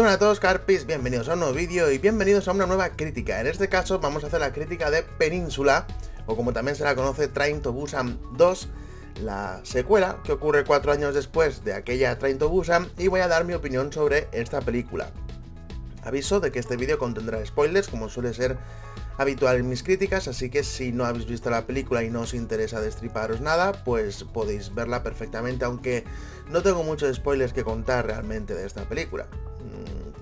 Bueno a todos Carpis, bienvenidos a un nuevo vídeo y bienvenidos a una nueva crítica. En este caso vamos a hacer la crítica de Península, o como también se la conoce, Train to Busan 2, la secuela que ocurre cuatro años después de aquella Train to Busan y voy a dar mi opinión sobre esta película. Aviso de que este vídeo contendrá spoilers, como suele ser habitual en mis críticas, así que si no habéis visto la película y no os interesa destriparos nada, pues podéis verla perfectamente, aunque no tengo muchos spoilers que contar realmente de esta película.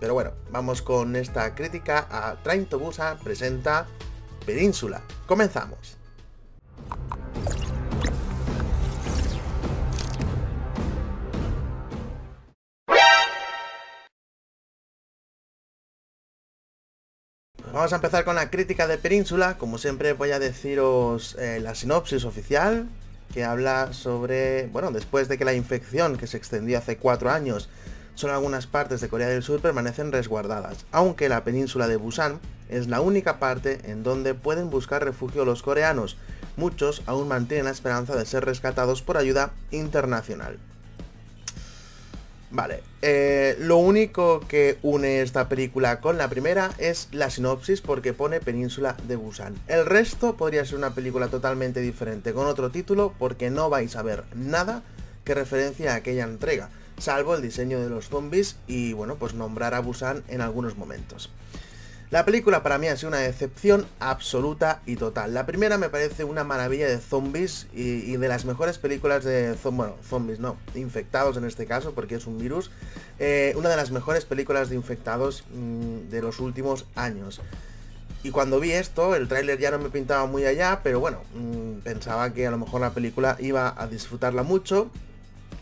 Pero bueno, vamos con esta crítica a Train to Busan presenta Península. Comenzamos. Vamos a empezar con la crítica de Península. Como siempre voy a deciros eh, la sinopsis oficial, que habla sobre, bueno, después de que la infección que se extendió hace cuatro años, solo algunas partes de Corea del Sur permanecen resguardadas, aunque la península de Busan es la única parte en donde pueden buscar refugio los coreanos. Muchos aún mantienen la esperanza de ser rescatados por ayuda internacional. Vale, eh, lo único que une esta película con la primera es la sinopsis porque pone Península de Busan. El resto podría ser una película totalmente diferente con otro título porque no vais a ver nada que referencia a aquella entrega, salvo el diseño de los zombies y bueno, pues nombrar a Busan en algunos momentos. La película para mí ha sido una decepción absoluta y total. La primera me parece una maravilla de zombies y, de las mejores películas de bueno, zombies no, infectados en este caso porque es un virus. Eh, una de las mejores películas de infectados mm, de los últimos años. Y cuando vi esto, el tráiler ya no me pintaba muy allá, pero bueno, mm, pensaba que a lo mejor la película iba a disfrutarla mucho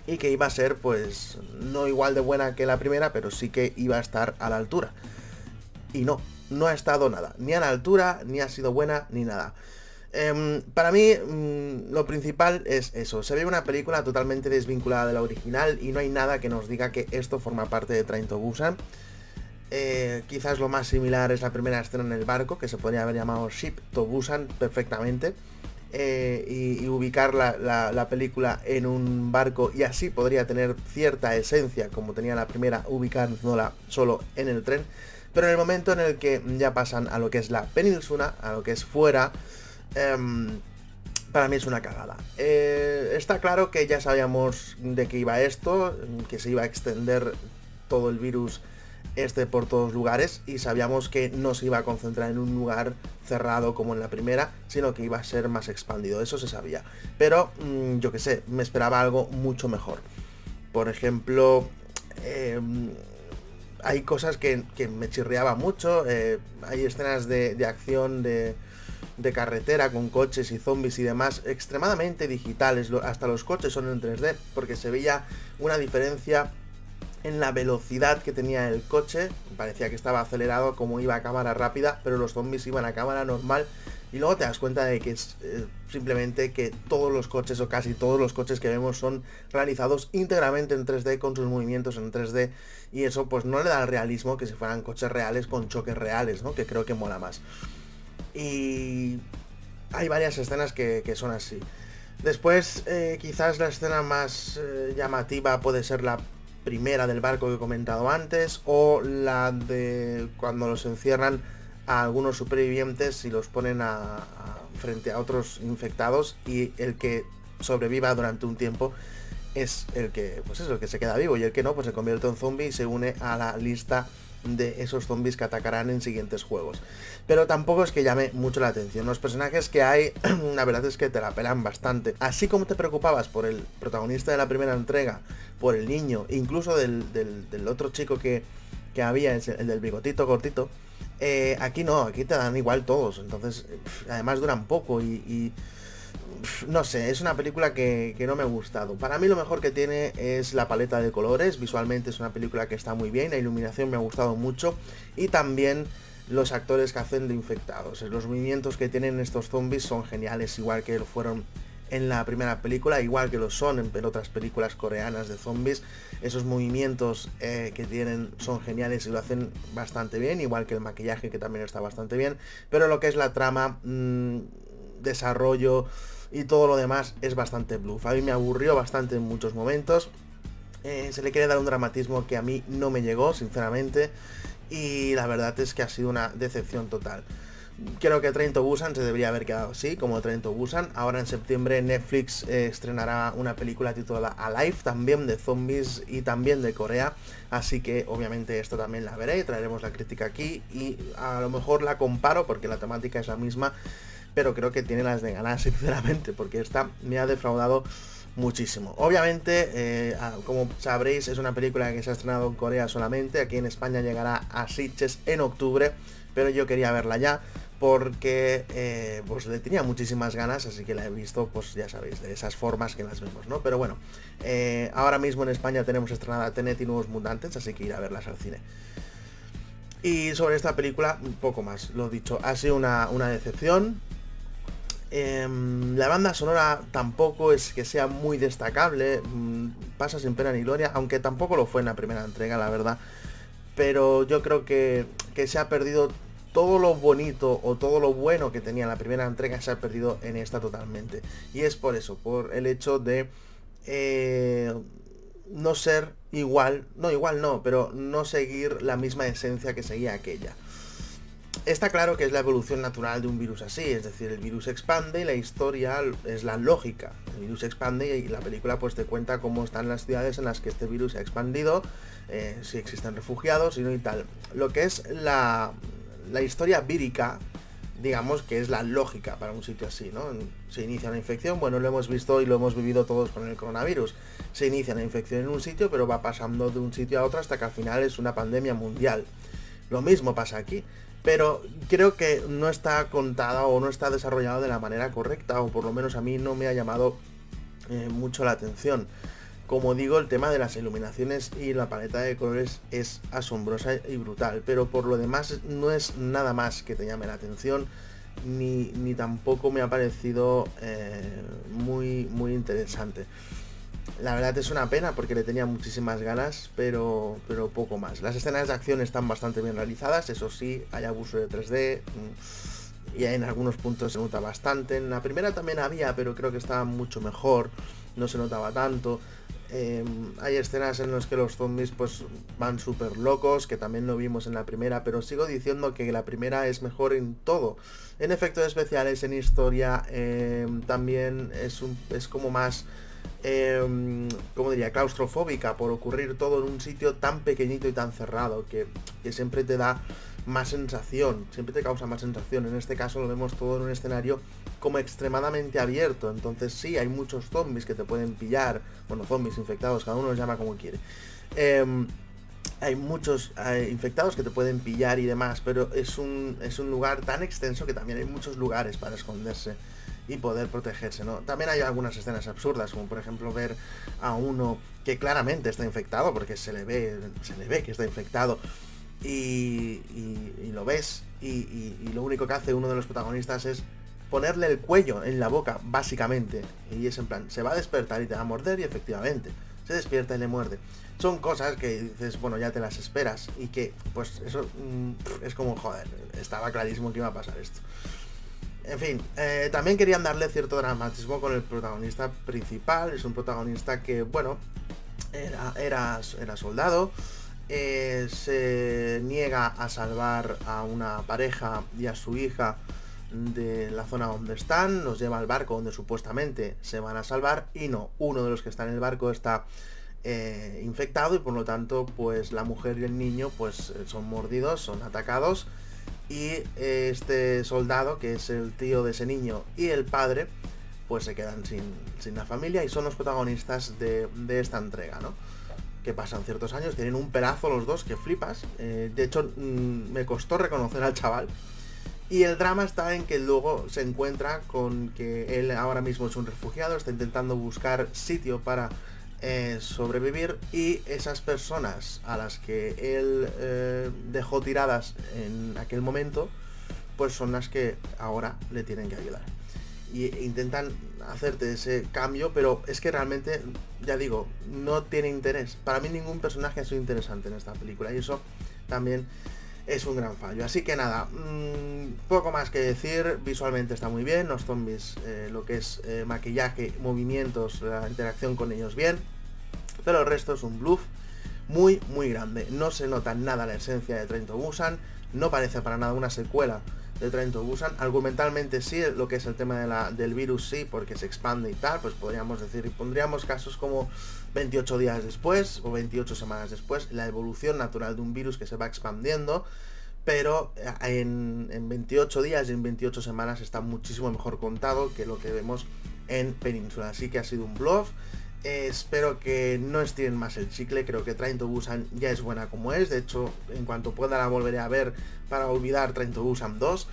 y que iba a ser pues no igual de buena que la primera, pero sí que iba a estar a la altura. Y no, no ha estado nada, ni a la altura, ni ha sido buena, ni nada. Em, para mí, mm, lo principal es eso. Se ve una película totalmente desvinculada de la original y no hay nada que nos diga que esto forma parte de Train to Busan. Eh, quizás lo más similar es la primera escena en el barco, que se podría haber llamado Ship to Busan perfectamente. Eh, y, ubicar la, la, película en un barco y así podría tener cierta esencia como tenía la primera ubicándola solo en el tren pero en el momento en el que ya pasan a lo que es la península, a lo que es fuera, em, para mí es una cagada. Eh, está claro que ya sabíamos de qué iba esto, que se iba a extender todo el virus este por todos lugares y sabíamos que no se iba a concentrar en un lugar cerrado como en la primera, sino que iba a ser más expandido, eso se sabía. Pero mm, yo que sé, me esperaba algo mucho mejor. Por ejemplo, em, hay cosas que, me chirriaba mucho, eh, hay escenas de, acción de, carretera con coches y zombies y demás extremadamente digitales, hasta los coches son en 3D, porque se veía una diferencia en la velocidad que tenía el coche, parecía que estaba acelerado como iba a cámara rápida, pero los zombies iban a cámara normal y luego te das cuenta de que es eh, simplemente que todos los coches o casi todos los coches que vemos son realizados íntegramente en 3D con sus movimientos en 3D y eso pues no le da el realismo que si fueran coches reales con choques reales, ¿no? Que creo que mola más. Y hay varias escenas que, son así. Después, eh, quizás la escena más eh, llamativa puede ser la primera del barco que he comentado antes o la de cuando los encierran a algunos supervivientes y los ponen frente a otros infectados y el que sobreviva durante un tiempo es el que pues es el que se queda vivo y el que no pues se convierte en zombie y se une a la lista de esos zombies que atacarán en siguientes juegos. Pero tampoco es que llame mucho la atención. Los personajes que hay, la verdad es que te la pelan bastante. Así como te preocupabas por el protagonista de la primera entrega, por el niño, incluso del, otro chico que, que había, el del bigotito cortito, eh, aquí no, aquí te dan igual todos, entonces además duran poco y, no sé, es una película que, no me ha gustado. Para mí lo mejor que tiene es la paleta de colores, visualmente es una película que está muy bien, la iluminación me ha gustado mucho y también los actores que hacen de infectados. Los movimientos que tienen estos zombies son geniales, igual que fueron en la primera película, igual que lo son en, otras películas coreanas de zombies. Esos movimientos eh, que tienen son geniales y lo hacen bastante bien, igual que el maquillaje que también está bastante bien. Pero lo que es la trama, mm, desarrollo y todo lo demás es bastante bluff. A mí me aburrió bastante en muchos momentos. Eh, se le quiere dar un dramatismo que a mí no me llegó, sinceramente. Y la verdad es que ha sido una decepción total. Creo que Trento Busan se debería haber quedado así, como Trento Busan. Ahora en septiembre Netflix eh, estrenará una película titulada Alive, también de zombies y también de Corea. Así que obviamente esto también la veré, traeremos la crítica aquí y a lo mejor la comparo porque la temática es la misma, pero creo que tiene las de ganar sinceramente, porque esta me ha defraudado muchísimo. Obviamente, eh, como sabréis, es una película que se ha estrenado en Corea solamente, aquí en España llegará a Sitges en octubre, pero yo quería verla ya porque eh, pues le tenía muchísimas ganas, así que la he visto, pues ya sabéis, de esas formas que las vemos, ¿no? Pero bueno, eh, ahora mismo en España tenemos estrenada Tenet y Nuevos Mutantes, así que ir a verlas al cine. Y sobre esta película, un poco más, lo dicho, ha sido una, decepción. Em, la banda sonora tampoco es que sea muy destacable, mm, pasa sin pena ni gloria, aunque tampoco lo fue en la primera entrega, la verdad. Pero yo creo que, que se ha perdido todo lo bonito o todo lo bueno que tenía la primera entrega se ha perdido en esta totalmente. Y es por eso, por el hecho de eh, no ser igual, no igual no, pero no seguir la misma esencia que seguía aquella. Está claro que es la evolución natural de un virus así, es decir, el virus expande y la historia es la lógica. El virus expande y la película pues te cuenta cómo están las ciudades en las que este virus se ha expandido, eh, si existen refugiados y no y tal. Lo que es la, la historia vírica, digamos que es la lógica para un sitio así, ¿no? Se inicia una infección, bueno, lo hemos visto y lo hemos vivido todos con el coronavirus. Se inicia una infección en un sitio, pero va pasando de un sitio a otro hasta que al final es una pandemia mundial. Lo mismo pasa aquí. Pero creo que no está contada o no está desarrollado de la manera correcta, o por lo menos a mí no me ha llamado eh, mucho la atención. Como digo, el tema de las iluminaciones y la paleta de colores es asombrosa y brutal, pero por lo demás no es nada más que te llame la atención, ni, tampoco me ha parecido eh, muy, muy interesante. La verdad es una pena porque le tenía muchísimas ganas, pero, pero poco más. Las escenas de acción están bastante bien realizadas, eso sí, hay abuso de 3D mm, y en algunos puntos se nota bastante. En la primera también había, pero creo que estaba mucho mejor, no se notaba tanto. Em, hay escenas en las que los zombies pues van súper locos, que también lo vimos en la primera, pero sigo diciendo que la primera es mejor en todo. En efectos especiales, en historia, em, también es, es como más, eh, como diría, claustrofóbica por ocurrir todo en un sitio tan pequeñito y tan cerrado, que, que siempre te da más sensación, siempre te causa más sensación. En este caso lo vemos todo en un escenario como extremadamente abierto. Entonces sí, hay muchos zombies que te pueden pillar. Bueno, zombies infectados, cada uno los llama como quiere. Em, hay muchos eh, infectados que te pueden pillar y demás, pero es un, es un lugar tan extenso que también hay muchos lugares para esconderse y poder protegerse, ¿no? También hay algunas escenas absurdas, como por ejemplo ver a uno que claramente está infectado, porque se le ve, se le ve que está infectado, y, lo ves y, lo único que hace uno de los protagonistas es ponerle el cuello en la boca, básicamente. Y es en plan, se va a despertar y te va a morder y efectivamente, se despierta y le muerde. Son cosas que dices, bueno, ya te las esperas y que, pues eso mm, es como, joder, estaba clarísimo que iba a pasar esto. En fin, eh, también querían darle cierto dramatismo con el protagonista principal. Es un protagonista que, bueno, era, era, soldado, eh, se niega a salvar a una pareja y a su hija de la zona donde están, los lleva al barco donde supuestamente se van a salvar y no, uno de los que está en el barco está eh, infectado y por lo tanto pues la mujer y el niño pues son mordidos, son atacados y este soldado que es el tío de ese niño y el padre pues se quedan sin, la familia y son los protagonistas de, de esta entrega, ¿no? que pasan ciertos años, tienen un pelazo los dos que flipas. Eh, de hecho, mm, me costó reconocer al chaval. Y el drama está en que luego se encuentra con que él ahora mismo es un refugiado, está intentando buscar sitio para eh, sobrevivir y esas personas a las que él eh, dejó tiradas en aquel momento, pues son las que ahora le tienen que ayudar y intentan hacerte ese cambio, pero es que realmente, ya digo, no tiene interés. Para mí ningún personaje ha sido interesante en esta película y eso también es un gran fallo. Así que nada, mmm, poco más que decir, visualmente está muy bien, los zombies, eh, lo que es eh, maquillaje, movimientos, la interacción con ellos bien. pero el resto es un bluff muy, muy grande. No se nota nada la esencia de Trento Busan, no parece para nada una secuela de Trento Busan. Argumentalmente sí, lo que es el tema de la, del virus sí, porque se expande y tal, pues podríamos decir, y pondríamos casos como 28 días después o 28 semanas después, la evolución natural de un virus que se va expandiendo, pero eh, en, en 28 días y en 28 semanas está muchísimo mejor contado que lo que vemos en Península. Así que ha sido un bluff. Espero que no estiren más el chicle, creo que Train to Busan ya es buena como es, de hecho en cuanto pueda la volveré a ver para olvidar Train to Busan 2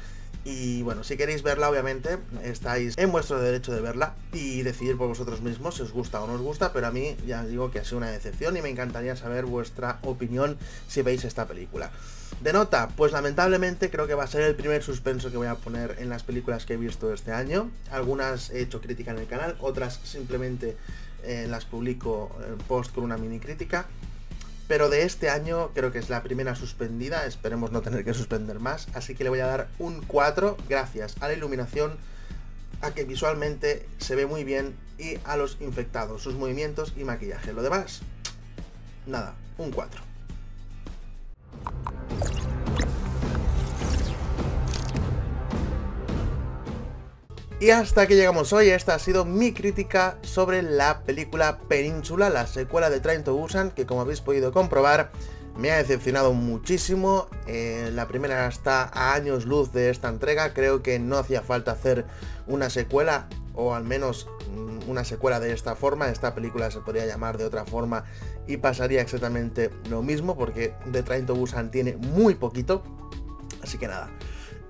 y bueno, si queréis verla obviamente estáis en vuestro derecho de verla y decidir por vosotros mismos si os gusta o no os gusta, pero a mí ya digo que ha sido una decepción y me encantaría saber vuestra opinión si veis esta película. De nota, pues lamentablemente creo que va a ser el primer suspenso que voy a poner en las películas que he visto este año. Algunas he hecho crítica en el canal, otras simplemente eh, las publico en post con una mini crítica. Pero de este año creo que es la primera suspendida, esperemos no tener que suspender más, así que le voy a dar un 4 gracias a la iluminación, a que visualmente se ve muy bien y a los infectados, sus movimientos y maquillaje. Lo demás, nada, un 4. Y hasta que llegamos hoy, esta ha sido mi crítica sobre la película Península, la secuela de Train to Busan, que como habéis podido comprobar, me ha decepcionado muchísimo. Eh, la primera está a años luz de esta entrega, creo que no hacía falta hacer una secuela, o al menos mm, una secuela de esta forma, esta película se podría llamar de otra forma y pasaría exactamente lo mismo, porque de Train to Busan tiene muy poquito. Así que nada,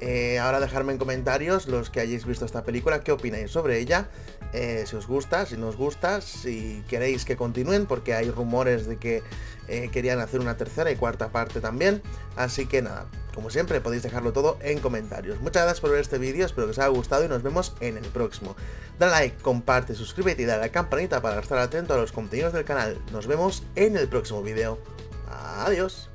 eh, ahora dejarme en comentarios los que hayáis visto esta película, qué opináis sobre ella, eh, si os gusta, si no os gusta, si queréis que continúen, porque hay rumores de que eh, querían hacer una tercera y cuarta parte también. Así que nada, como siempre podéis dejarlo todo en comentarios. Muchas gracias por ver este vídeo, espero que os haya gustado y nos vemos en el próximo. Dale like, comparte, suscríbete y dale a la campanita para estar atento a los contenidos del canal. Nos vemos en el próximo vídeo. Adiós.